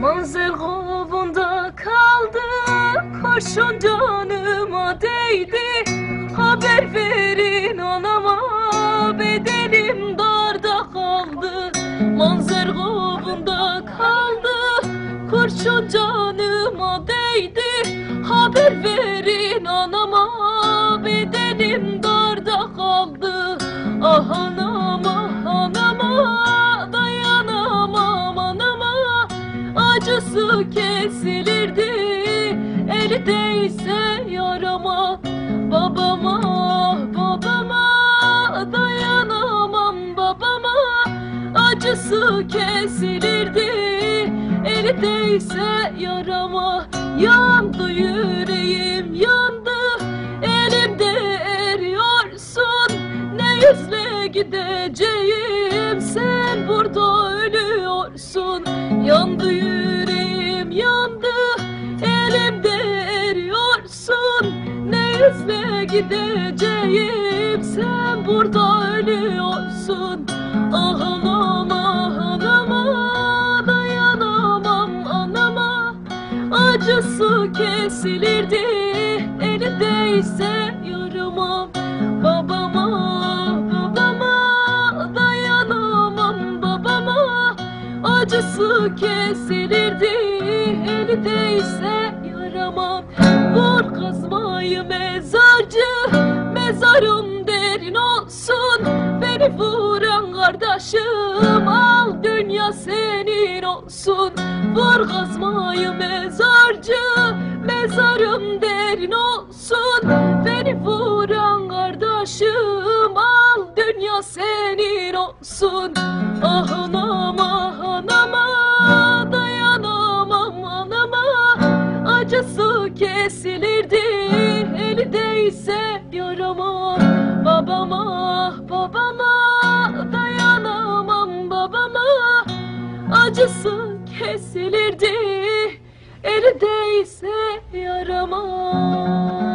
Manzil kovunda kaldı. Kurşun canıma değdi. Haber verin anama Bedenim darda kaldı. Manzil kovunda kaldı. Kurşun canıma acısı kesilirdi. Eli değse yarama. Babama babama dayanamam babama. Acısı kesilirdi. Eli değse yarama. Yandı yüreğim yandı. Elimde eriyorsun. Ne yüzle gideceğim? Sen burada ölüyorsun. Yandı yüreğim yüzle gideceğim. Sen burada ölüyorsun. Ah anam ah anama dayanamam anama. Acısı kesilirdi. Eli değse yarama babama babama dayanamam babama. Acısı kesilirdi. Eli değse kazmayı mezarcı mezarım derin olsun. Beni vuran kardeşim al dünya senin olsun. Vur kazmayı mezarcı mezarım derin olsun. Beni vuran kardeşim al dünya senin olsun. Ah anam acısı kesilirdi. Eli yarama babama babama dayanamam. Babama acısı kesilirdi. Eli değse yarama